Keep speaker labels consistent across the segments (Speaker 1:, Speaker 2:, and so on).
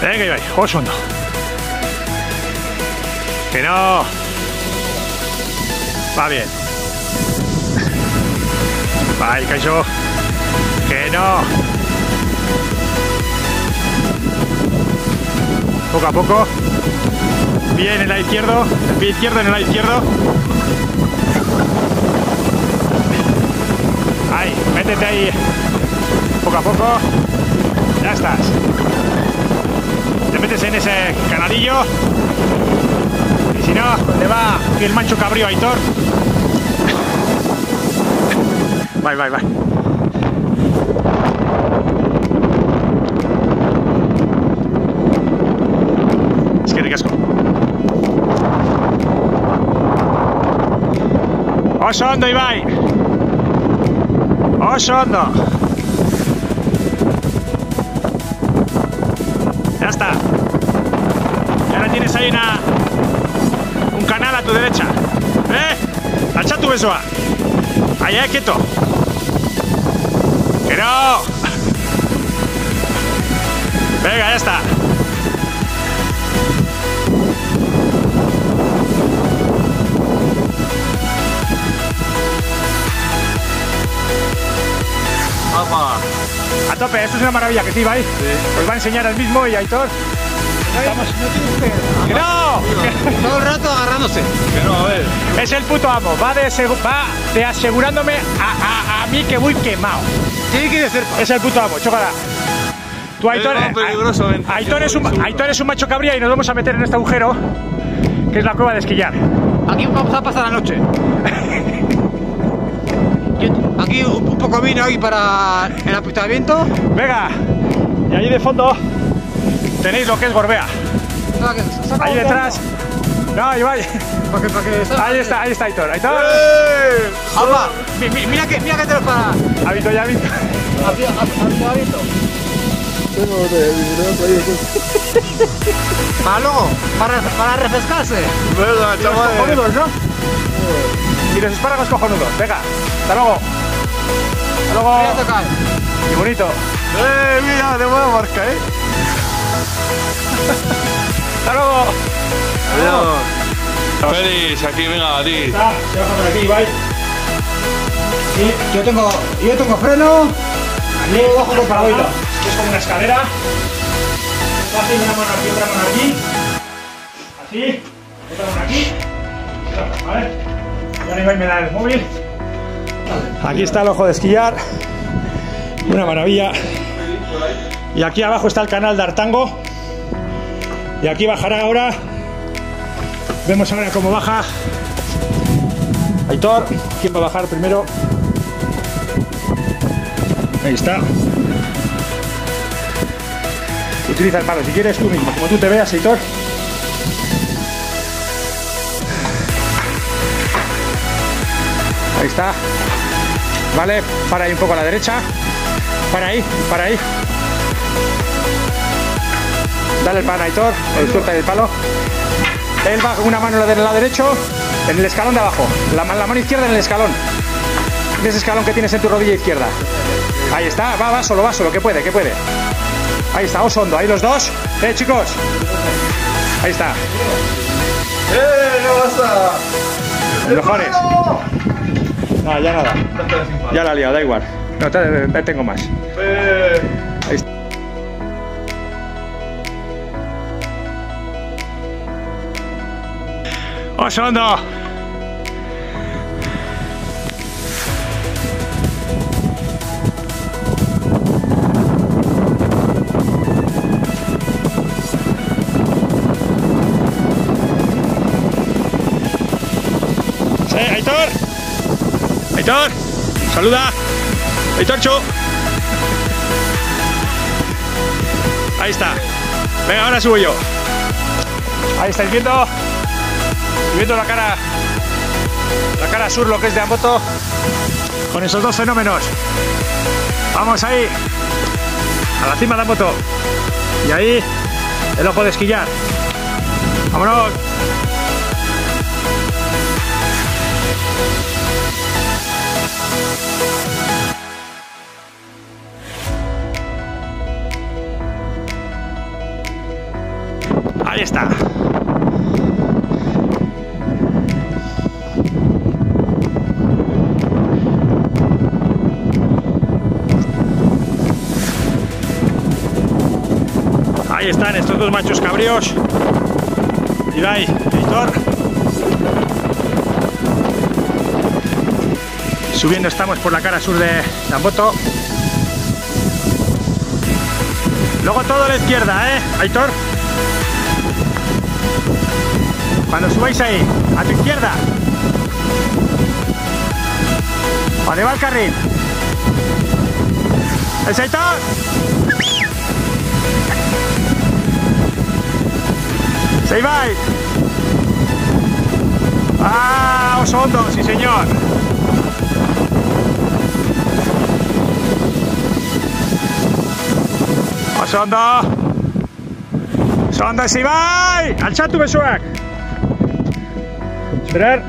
Speaker 1: Venga, Ibai, oso ondo. Que no. Va bien. Bai, kaixo. Que no. Poco a poco. Bien en el lado izquierdo. El pie izquierdo en el lado izquierdo. Ahí, métete ahí. Poco a poco. Ya estás. Canalillo. Y si no, le va el mancho cabrío Aitor. Bye, bye, bye. Es que ricasco. Oso ondo, Ibai. Oso ondo. Ya está. Tienes ahí una, un canal a tu derecha. ¿Eh? Alza tu besoa. Eh, quieto. ¡Que no! Venga, ya está. A tope, esto es una maravilla, que sí, Ibai. Os va a enseñar el mismo y Aitor. Estamos... ¡Que no!
Speaker 2: Todo el rato agarrándose.
Speaker 3: Pero a ver,
Speaker 1: Es el puto amo, va de, va de asegurándome a, a- a mí que voy quemado.
Speaker 2: Tiene que ir de cerca.
Speaker 1: Es el puto amo, chócala. Tú, Aitor. Aitor, es un,
Speaker 3: Seguro.
Speaker 1: Aitor es un macho cabría y nos vamos a meter en este agujero, que es la cueva de esquillar.
Speaker 2: Aquí vamos a pasar la noche. Aquí un poco vino aquí para el apistamiento.
Speaker 1: Venga, y ahí de fondo tenéis lo que es Gorbea. Ahí detrás. No, Ibai.
Speaker 2: Para que, para que
Speaker 1: Ahí está, ahí está Aitor. Aitor.
Speaker 3: ¡Eh!
Speaker 2: Alba, mi- mi- mira que, mira que te lo para.
Speaker 1: Ha visto, ya ha visto.
Speaker 2: Apistamiento. Para luego, para, para refrescarse.
Speaker 3: Verdad,
Speaker 1: Los
Speaker 3: chavales.
Speaker 1: cojonudos, ¿no? Y los espárragos cojonudos. Venga, hasta luego. Hasta luego.
Speaker 2: Te.
Speaker 1: Y bonito.
Speaker 3: ¡Eh, mira, de buena marca, eh!
Speaker 1: Hasta luego.
Speaker 3: Cuidado. Félix, aquí, venga, a ti.
Speaker 1: Se baja por aquí, Ibai.
Speaker 2: Sí, yo tengo, yo tengo freno.
Speaker 1: Aquí, ojo con parabola. Es como una escalera. Fácil, una mano aquí, otra mano aquí. Así, otra mano aquí. ¿Vale? Y ahora Ibai me da el móvil. Aquí está el ojo de esquillar. Una maravilla. Y aquí abajo está el canal de Artango. Y aquí bajará ahora. Vemos ahora cómo baja. Aitor, ¿quién va a bajar primero? Ahí está. Utiliza el palo si quieres tú mismo, como tú te veas, Aitor. Ahí está. Vale, para ahí un poco a la derecha. Para ahí, para ahí. Dale el pan a Aitor, o suelta el palo. Él va con una mano del lado derecho, en el escalón de abajo. La, ma- la mano izquierda en el escalón. En ese escalón que tienes en tu rodilla izquierda. Ahí está, va, va solo, va solo, que puede, que puede. Ahí está, os hondo, ahí los dos. Eh, chicos. Ahí está,
Speaker 3: ¡Eh,
Speaker 1: los mejores. No, ya nada. Ya la he liado, da igual. No, te- tengo más.
Speaker 3: ¡Eh!
Speaker 1: Ahí está. Oso hondo. Sí, Aitor. Aitor. Saluda. Aitorcho. Ahí está. Venga, ahora subo yo. Ahí estáis viendo. Viendo la cara. La cara sur, lo que es de Amoto. Con esos dos fenómenos. Vamos ahí. A la cima de Amoto. Y ahí. El ojo de esquillar. Vámonos. Ahí están estos dos machos cabríos. Ibai, Víctor. Subiendo estamos por la cara sur de Lamboto. Luego todo a la izquierda, ¿eh, Aitor? Cuando subáis ahí, a tu izquierda. ¿Dónde va el carril? ¿Es Aitor? ¡Se va! ¡Ah! Osondo, sí señor. Osondo. Osondo, si vai! Altxatu besoak! Esperar.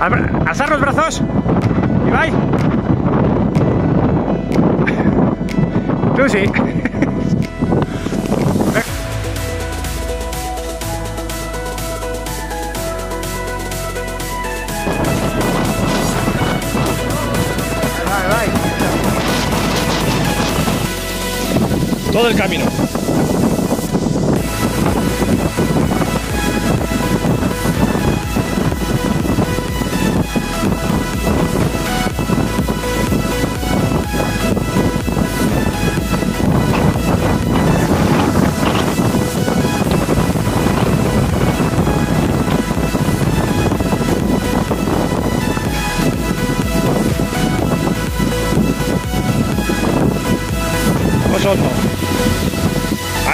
Speaker 1: Abra- Alzar los brazos. Ibai. Tú sí. Todo el camino.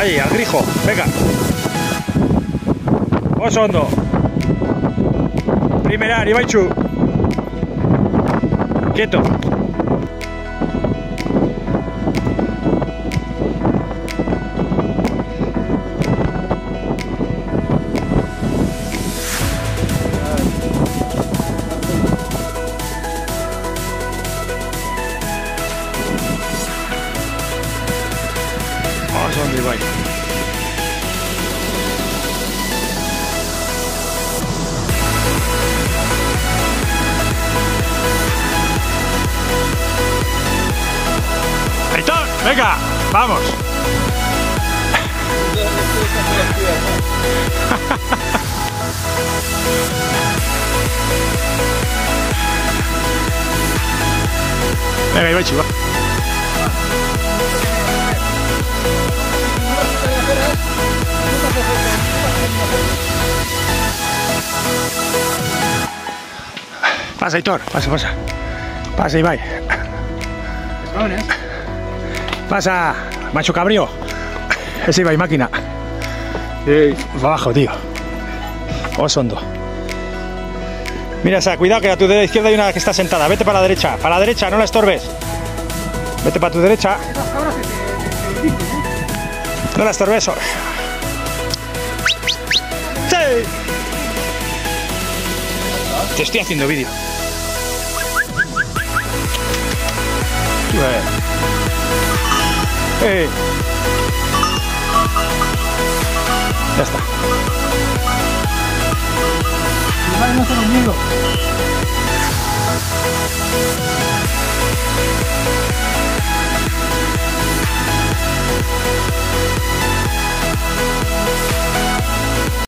Speaker 1: Ahí, al grijo. Venga. Osondo. Primera, Ibaichu. Quieto. Vamos. Venga, Ibai, chiva. Pasa, Aitor, pasa, pasa. Pasa. Pasa, macho cabrío. Ese Ibai, máquina. Va abajo, tío. Osondo. Mira esa, cuidado que a tu de- izquierda hay una que está sentada. Vete para la derecha, para la derecha, no la estorbes. Vete para tu derecha. No la estorbes. oh. Sí. Te estoy haciendo vídeo. Eh. Eh. Ya está.